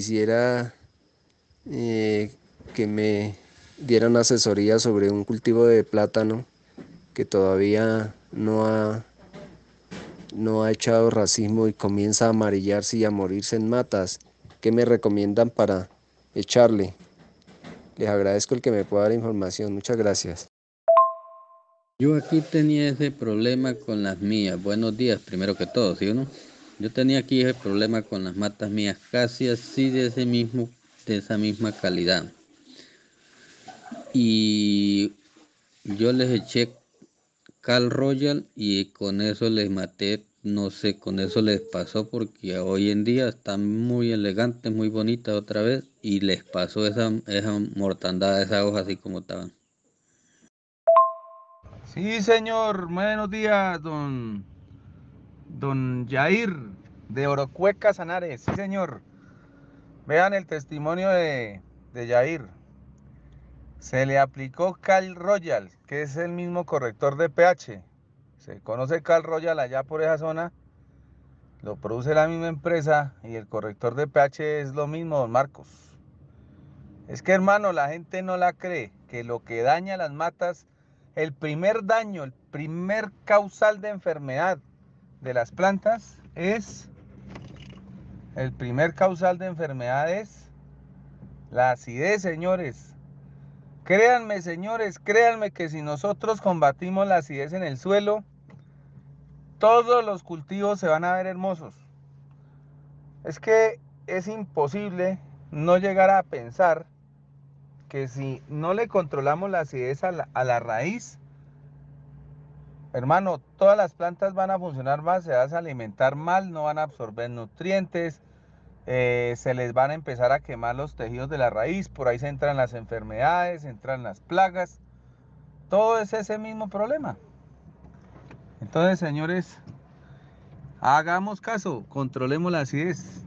quisiera eh, que me dieran asesoría sobre un cultivo de plátano que todavía no ha, no ha echado racismo y comienza a amarillarse y a morirse en matas. ¿Qué me recomiendan para echarle? Les agradezco el que me pueda dar información. Muchas gracias. Yo aquí tenía ese problema con las mías. Buenos días, primero que todo, ¿sí o no? Yo tenía aquí ese problema con las matas mías, casi así de ese mismo, de esa misma calidad. Y yo les eché Cal Royal y con eso les maté, no sé, con eso les pasó porque hoy en día están muy elegantes, muy bonitas otra vez y les pasó esa, esa mortandad, esa hoja así como estaban. Sí, señor. Buenos días, don, don Jair de Orocueca Sanares. Sí, señor. Vean el testimonio de, de Jair. Se le aplicó Cal Royal, que es el mismo corrector de pH. Se conoce Cal Royal allá por esa zona. Lo produce la misma empresa y el corrector de pH es lo mismo, don Marcos. Es que hermano, la gente no la cree, que lo que daña las matas el primer daño, el primer causal de enfermedad de las plantas es, el primer causal de enfermedad es la acidez, señores. Créanme, señores, créanme que si nosotros combatimos la acidez en el suelo, todos los cultivos se van a ver hermosos. Es que es imposible no llegar a pensar que si no le controlamos la acidez a la, raíz, hermano, todas las plantas van a funcionar mal, se van a alimentar mal, no van a absorber nutrientes, eh, se les van a empezar a quemar los tejidos de la raíz, por ahí se entran las enfermedades, entran las plagas, todo es ese mismo problema. Entonces, señores, hagamos caso, controlemos la acidez.